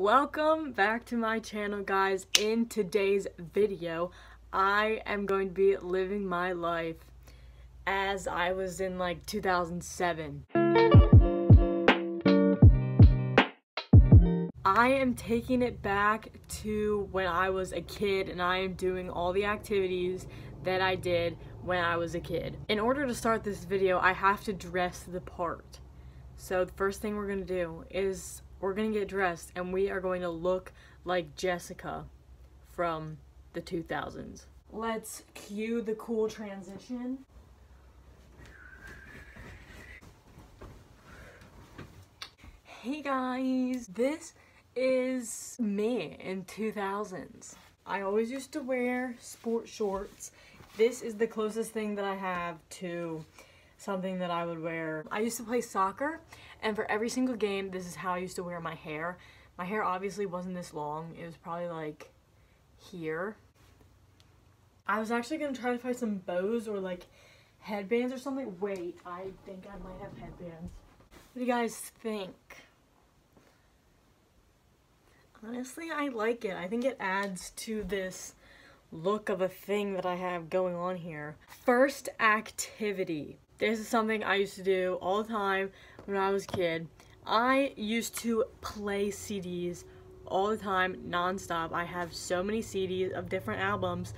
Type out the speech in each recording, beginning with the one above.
Welcome back to my channel guys. In today's video, I am going to be living my life as I was in like 2007. I am taking it back to when I was a kid and I am doing all the activities that I did when I was a kid. In order to start this video, I have to dress the part. So the first thing we're gonna do is we're gonna get dressed and we are going to look like Jessica from the 2000s. Let's cue the cool transition. Hey guys, this is me in 2000s. I always used to wear sport shorts. This is the closest thing that I have to something that I would wear. I used to play soccer and for every single game this is how I used to wear my hair. My hair obviously wasn't this long. It was probably like here. I was actually gonna try to find some bows or like headbands or something. Wait, I think I might have headbands. What do you guys think? Honestly, I like it. I think it adds to this look of a thing that I have going on here. First activity. This is something I used to do all the time when I was a kid. I used to play CDs all the time, nonstop. I have so many CDs of different albums.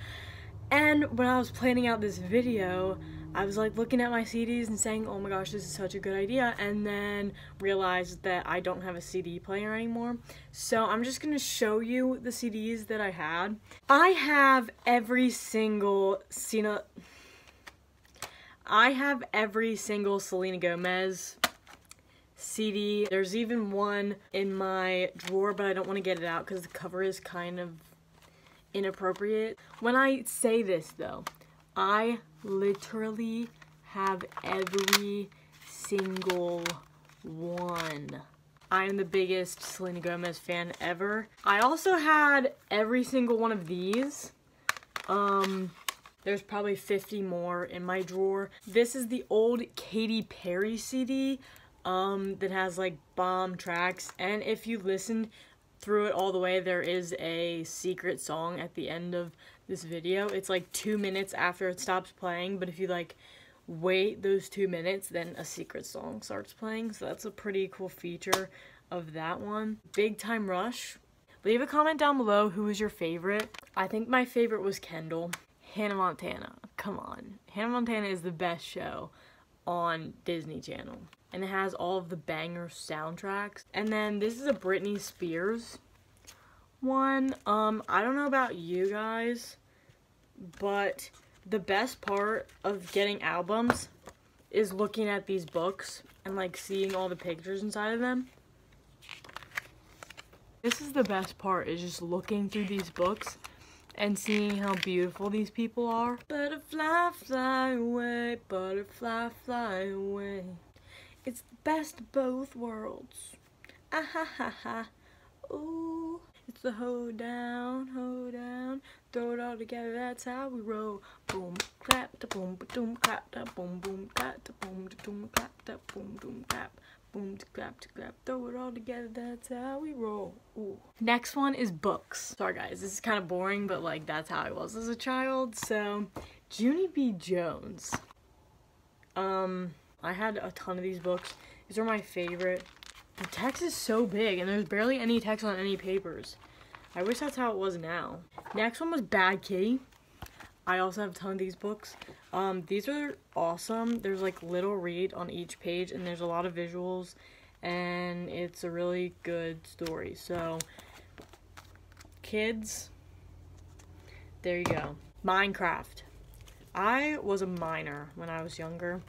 And when I was planning out this video, I was like looking at my CDs and saying, oh my gosh, this is such a good idea. And then realized that I don't have a CD player anymore. So I'm just to show you the CDs that I had. I have every single Cena... I have every single Selena Gomez CD. There's even one in my drawer, but I don't want to get it out because the cover is kind of inappropriate. When I say this though, I literally have every single one. I am the biggest Selena Gomez fan ever. I also had every single one of these. Um, there's probably 50 more in my drawer. This is the old Katy Perry CD um, that has like bomb tracks. And if you listen through it all the way, there is a secret song at the end of this video. It's like two minutes after it stops playing, but if you like wait those two minutes, then a secret song starts playing. So that's a pretty cool feature of that one. Big Time Rush. Leave a comment down below who was your favorite. I think my favorite was Kendall. Hannah Montana. Come on. Hannah Montana is the best show on Disney Channel. And it has all of the banger soundtracks. And then this is a Britney Spears one. Um, I don't know about you guys, but the best part of getting albums is looking at these books and like seeing all the pictures inside of them. This is the best part is just looking through these books and seeing how beautiful these people are. Butterfly, fly away, butterfly, fly away. It's the best of both worlds. Ah ha ha ha. Ooh. It's the hold down, hold down, throw it all together, that's how we roll. Boom, clap, da boom, ba doom, clap, da boom, boom, clap, da boom, da doom, clap, da boom, doom, clap. Boom, to clap, to clap, throw it all together, that's how we roll. Ooh. Next one is books. Sorry guys, this is kind of boring, but like that's how I was as a child. So, Junie B. Jones. Um, I had a ton of these books. These are my favorite. The text is so big and there's barely any text on any papers. I wish that's how it was now. Next one was Bad Kitty. I also have a ton of these books. Um, these are awesome. There's like little read on each page and there's a lot of visuals and it's a really good story. So, kids, there you go. Minecraft. I was a miner when I was younger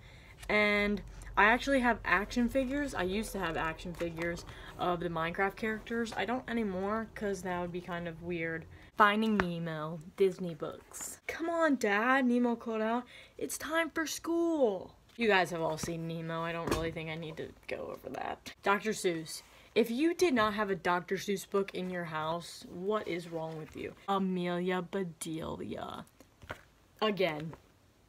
and I actually have action figures. I used to have action figures of the Minecraft characters. I don't anymore because that would be kind of weird. Finding Nemo, Disney books. Come on, Dad, Nemo called out. It's time for school. You guys have all seen Nemo. I don't really think I need to go over that. Dr. Seuss. If you did not have a Dr. Seuss book in your house, what is wrong with you? Amelia Bedelia. Again,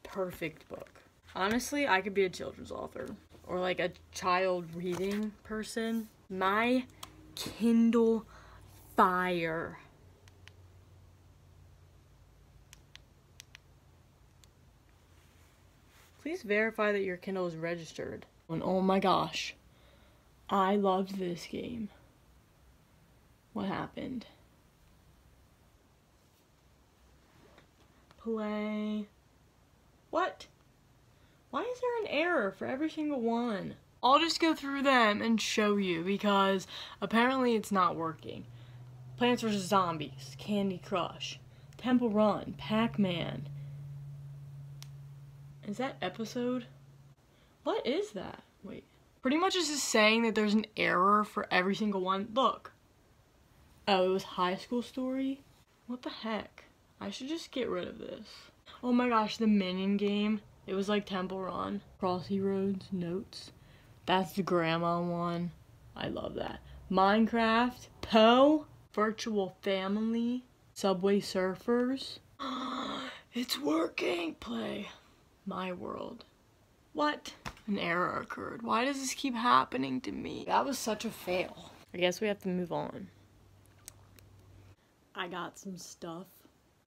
perfect book. Honestly, I could be a children's author or like a child reading person. My Kindle fire. Please verify that your Kindle is registered. And oh my gosh, I loved this game. What happened? Play. What? Why is there an error for every single one? I'll just go through them and show you because apparently it's not working. Plants vs. Zombies, Candy Crush, Temple Run, Pac-Man. Is that episode? What is that? Wait. Pretty much is just saying that there's an error for every single one. Look. Oh, it was High School Story? What the heck? I should just get rid of this. Oh my gosh, the Minion game. It was like Temple Run. Crossy Roads, Notes. That's the grandma one. I love that. Minecraft, Poe, Virtual Family, Subway Surfers. it's working! Play. My World. What? An error occurred. Why does this keep happening to me? That was such a fail. I guess we have to move on. I got some stuff.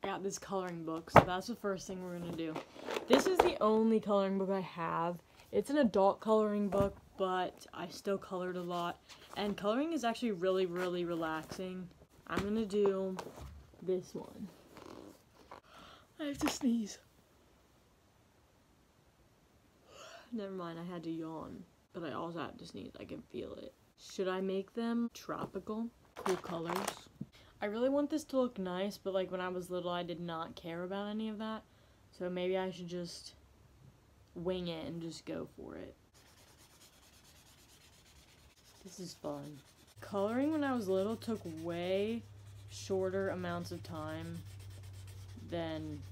I got this coloring book, so that's the first thing we're gonna do. This is the only coloring book I have. It's an adult coloring book, but I still colored a lot. And coloring is actually really, really relaxing. I'm gonna do this one. I have to sneeze. Never mind, I had to yawn. But I also have to sneeze, I can feel it. Should I make them tropical? Cool colors. I really want this to look nice, but like when I was little, I did not care about any of that. So maybe I should just wing it and just go for it. This is fun. Coloring when I was little took way shorter amounts of time than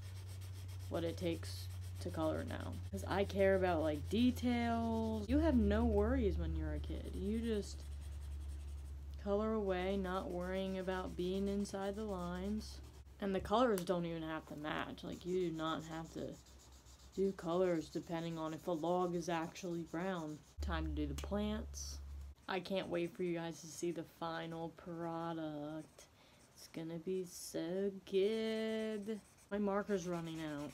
what it takes to color now. Because I care about like details. You have no worries when you're a kid. You just color away, not worrying about being inside the lines. And the colors don't even have to match. Like you do not have to do colors depending on if a log is actually brown. Time to do the plants. I can't wait for you guys to see the final product. It's gonna be so good. My marker's running out.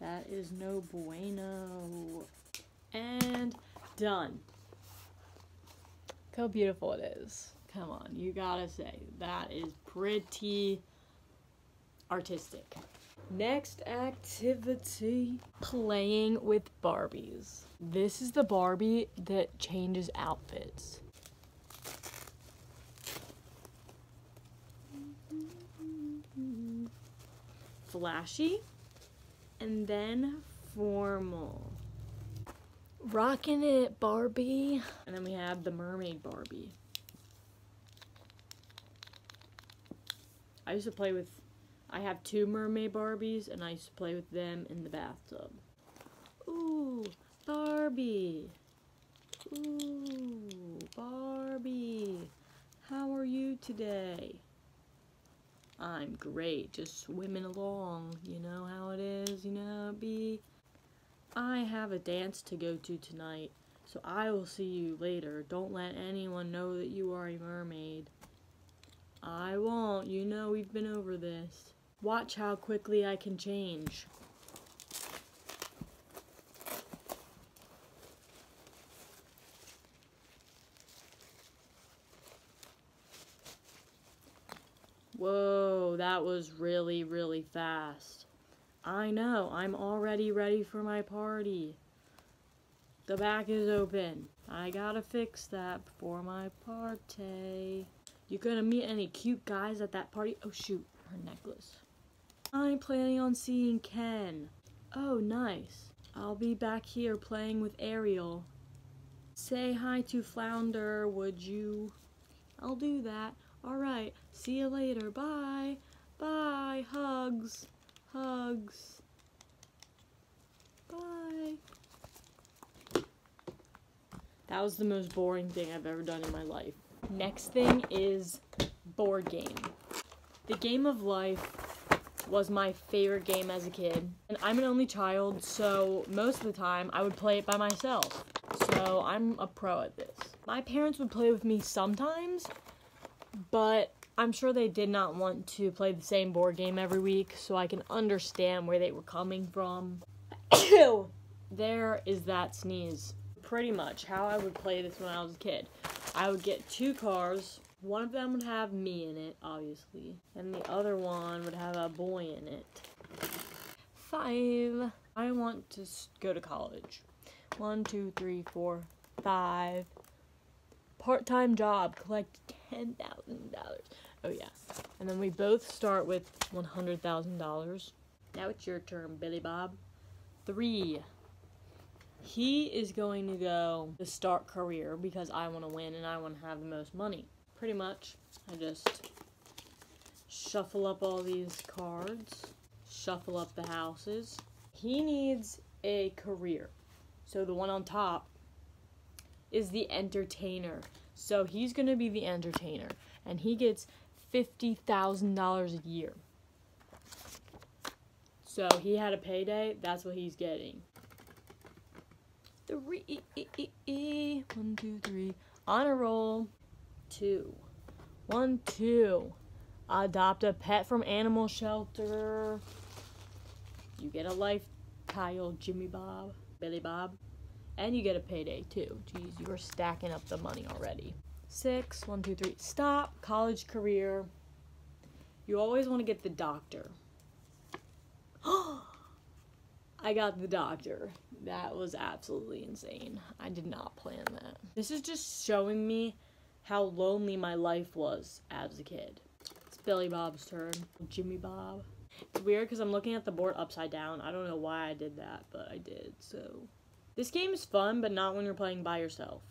That is no bueno. And done. Look how beautiful it is. Come on, you gotta say, that is pretty artistic. Next activity, playing with Barbies. This is the Barbie that changes outfits. Flashy, and then formal. Rocking it, Barbie. And then we have the mermaid Barbie. I used to play with I have two mermaid Barbies, and I used to play with them in the bathtub. Ooh, Barbie. Ooh, Barbie. How are you today? I'm great, just swimming along. You know how it is, you know be. I have a dance to go to tonight, so I will see you later. Don't let anyone know that you are a mermaid. I won't, you know we've been over this. Watch how quickly I can change. Whoa, that was really, really fast. I know, I'm already ready for my party. The back is open. I gotta fix that before my party. You gonna meet any cute guys at that party? Oh shoot, her necklace. I'm planning on seeing Ken. Oh, nice. I'll be back here playing with Ariel. Say hi to Flounder, would you? I'll do that. Alright, see you later. Bye. Bye. Hugs. Hugs. Bye. That was the most boring thing I've ever done in my life. Next thing is board game. The game of life was my favorite game as a kid. And I'm an only child, so most of the time I would play it by myself. So I'm a pro at this. My parents would play with me sometimes, but I'm sure they did not want to play the same board game every week, so I can understand where they were coming from. there is that sneeze. Pretty much how I would play this when I was a kid. I would get two cars. One of them would have me in it, obviously, and the other one would have a boy in it. Five. I want to go to college. One, two, three, four, five. Part-time job, collect ten thousand dollars. Oh yeah, and then we both start with one hundred thousand dollars. Now it's your turn, Billy Bob. Three. He is going to go the start career because I want to win and I want to have the most money. Pretty much, I just shuffle up all these cards, shuffle up the houses. He needs a career. So the one on top is the entertainer. So he's going to be the entertainer. And he gets $50,000 a year. So he had a payday. That's what he's getting. Three. e, e, e, One, two, three. On a roll. Two. One, two. Adopt a pet from animal shelter. You get a life tile, Jimmy Bob. Billy Bob. And you get a payday too. Jeez, you are stacking up the money already. Six, one, two, three. Stop. College career. You always want to get the doctor. I got the doctor. That was absolutely insane. I did not plan that. This is just showing me how lonely my life was as a kid. It's Billy Bob's turn. Jimmy Bob. It's weird because I'm looking at the board upside down. I don't know why I did that, but I did, so. This game is fun, but not when you're playing by yourself.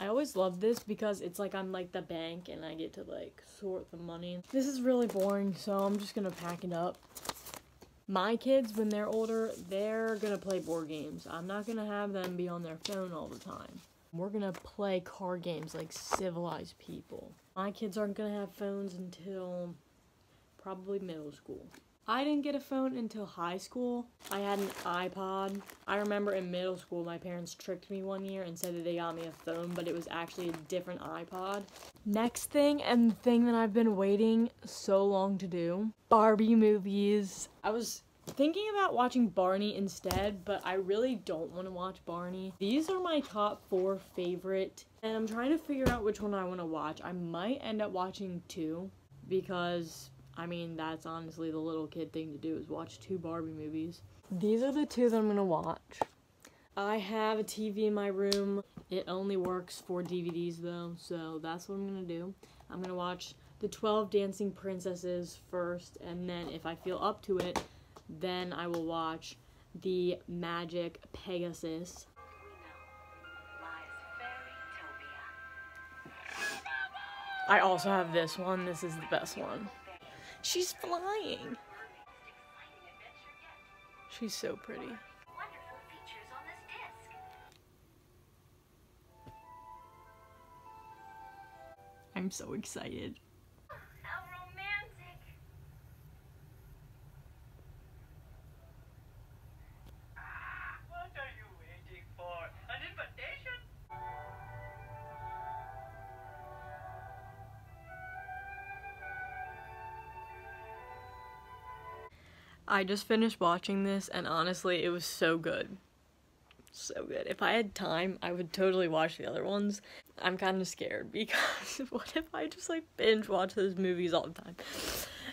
I always love this because it's like I'm like the bank and I get to like sort the money. This is really boring, so I'm just gonna pack it up. My kids, when they're older, they're gonna play board games. I'm not gonna have them be on their phone all the time. We're gonna play card games like civilized people. My kids aren't gonna have phones until probably middle school. I didn't get a phone until high school. I had an iPod. I remember in middle school, my parents tricked me one year and said that they got me a phone, but it was actually a different iPod. Next thing, and thing that I've been waiting so long to do Barbie movies. I was thinking about watching Barney instead, but I really don't want to watch Barney. These are my top four favorite, and I'm trying to figure out which one I want to watch. I might end up watching two because, I mean, that's honestly the little kid thing to do is watch two Barbie movies. These are the two that I'm going to watch. I have a TV in my room. It only works for DVDs though, so that's what I'm going to do. I'm going to watch the 12 Dancing Princesses first, and then if I feel up to it, then I will watch the Magic Pegasus. I also have this one. This is the best one. She's flying. She's so pretty. I'm so excited. I just finished watching this and honestly it was so good. So good. If I had time, I would totally watch the other ones. I'm kind of scared because what if I just like binge watch those movies all the time?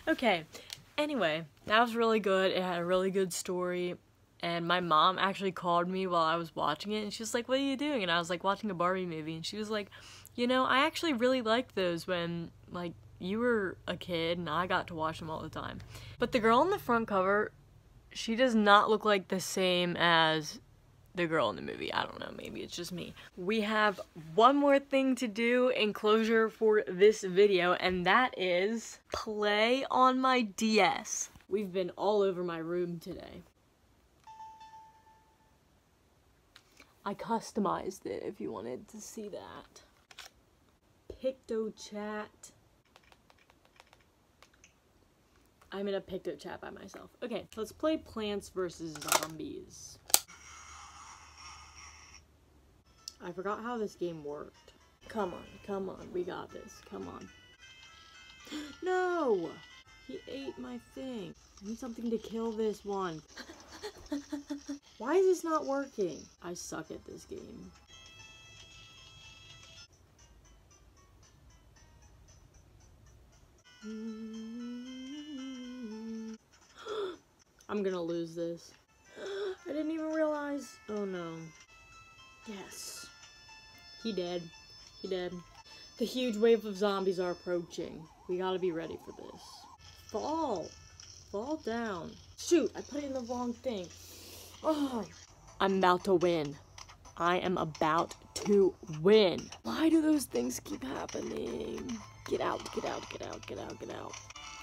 Okay. Anyway, that was really good. It had a really good story. And my mom actually called me while I was watching it and she was like, What are you doing? And I was like watching a Barbie movie and she was like, You know, I actually really liked those when like you were a kid and I got to watch them all the time. But the girl on the front cover, she does not look like the same as the girl in the movie. I don't know, maybe it's just me. We have one more thing to do in closure for this video, and that is play on my DS. We've been all over my room today. I customized it if you wanted to see that. PictoChat. I'm in a PictoChat by myself. Okay, let's play Plants vs. Zombies. I forgot how this game worked. Come on, come on, we got this. Come on. No! He ate my thing. I need something to kill this one. Why is this not working? I suck at this game. I'm gonna lose this. I didn't even realize. Oh no. Yes. He dead. He dead. The huge wave of zombies are approaching. We gotta be ready for this. Fall. Fall down. Shoot, I put it in the wrong thing. Oh. I'm about to win. I am about to win. Why do those things keep happening? Get out, get out, get out, get out, get out.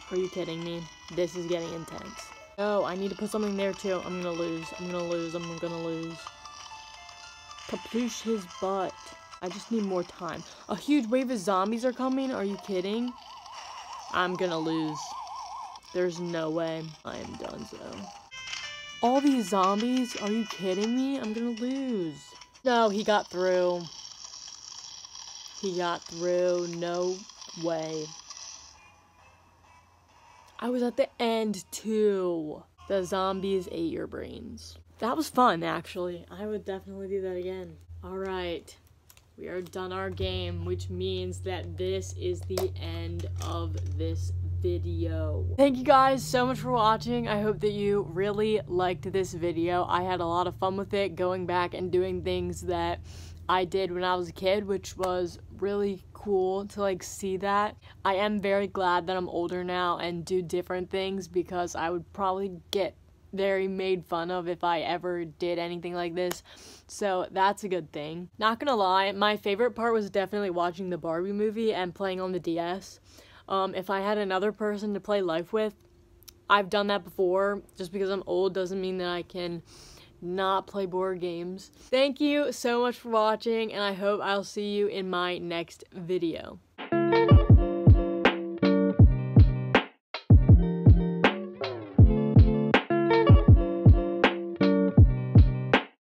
Are you kidding me? This is getting intense. Oh, I need to put something there too. I'm gonna lose. I'm gonna lose. I'm gonna lose. Caploosh his butt. I just need more time. A huge wave of zombies are coming? Are you kidding? I'm gonna lose. There's no way. I am done so. All these zombies? Are you kidding me? I'm gonna lose. No, he got through. He got through. No way. I was at the end too. The zombies ate your brains. That was fun, actually. I would definitely do that again. All right. We are done our game, which means that this is the end of this video. Thank you guys so much for watching. I hope that you really liked this video. I had a lot of fun with it, going back and doing things that I did when I was a kid, which was really cool to like see that. I am very glad that I'm older now and do different things because I would probably get very made fun of if I ever did anything like this. So that's a good thing. Not gonna lie, my favorite part was definitely watching the Barbie movie and playing on the DS. Um, if I had another person to play life with, I've done that before. Just because I'm old doesn't mean that I can not play board games. Thank you so much for watching, and I hope I'll see you in my next video.